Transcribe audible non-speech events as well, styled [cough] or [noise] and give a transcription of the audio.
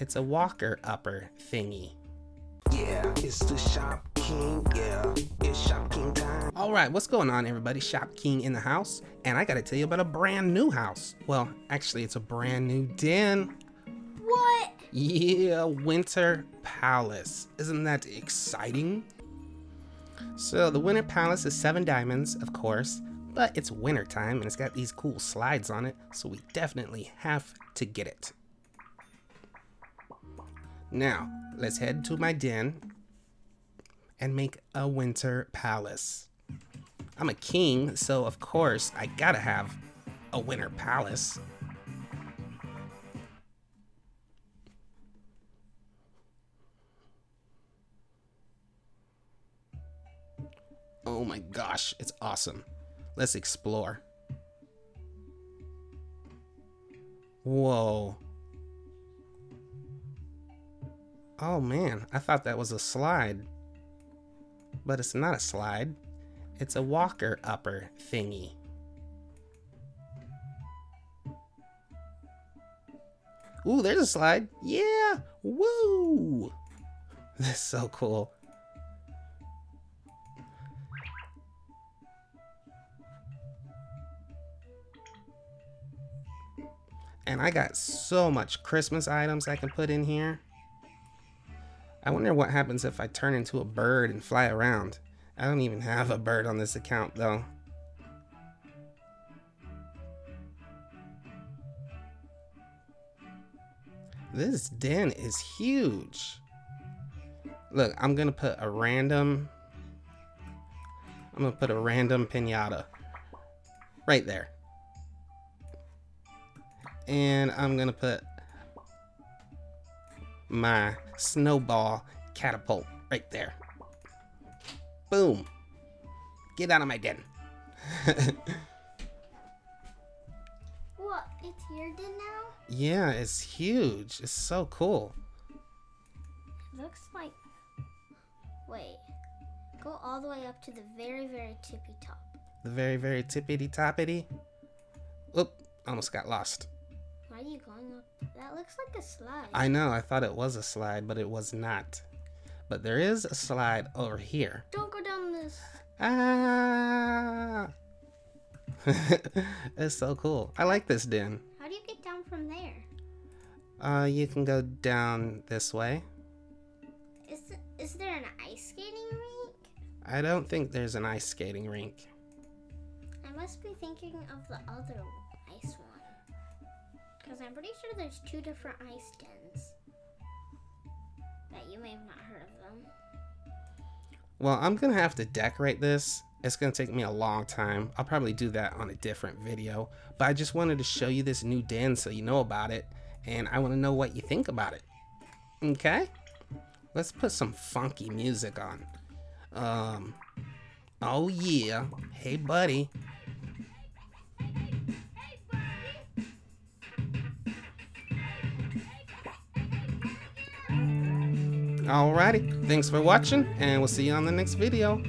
It's a walker upper thingy. Yeah, it's the Shop King. Yeah, it's Shop King time. All right, what's going on, everybody? Shop King in the house, and I gotta tell you about a brand new house. Well, actually, it's a brand new den. What? Yeah, Winter Palace. Isn't that exciting? So, the Winter Palace is seven diamonds, of course, but it's winter time and it's got these cool slides on it, so we definitely have to get it. Now, let's head to my den and make a winter palace. I'm a king, so of course I gotta have a winter palace. Oh my gosh, it's awesome. Let's explore. Whoa. Oh man, I thought that was a slide. But it's not a slide. It's a walker upper thingy. Ooh, there's a slide. Yeah! Woo! [laughs] That's so cool. And I got so much Christmas items I can put in here. I wonder what happens if I turn into a bird and fly around. I don't even have a bird on this account though. This den is huge. Look, I'm gonna put a random, I'm gonna put a random pinata right there. And I'm gonna put my snowball catapult right there. Boom. Get out of my den. [laughs] What? It's your den now? yeah, it's huge. It's so cool. Looks like. Wait. Go all the way up to the very, very tippy top. The very, very tippity toppity. Oop, almost got lost. Are you going up? That looks like a slide. I know, I thought it was a slide, but it was not. But there is a slide over here. Don't go down this. Ah! [laughs] it's so cool. I like this den. How do you get down from there? Uh, you can go down this way. Is th- is there an ice skating rink? I don't think there's an ice skating rink. I must be thinking of the other one. Because I'm pretty sure there's two different ice dens. That you may have not heard of them. Well, I'm gonna have to decorate this. It's gonna take me a long time. I'll probably do that on a different video. But I just wanted to show you this new den so you know about it. And I wanna know what you think about it. Okay? Let's put some funky music on. Um, oh yeah. Hey buddy. Alrighty, thanks for watching, and we'll see you on the next video.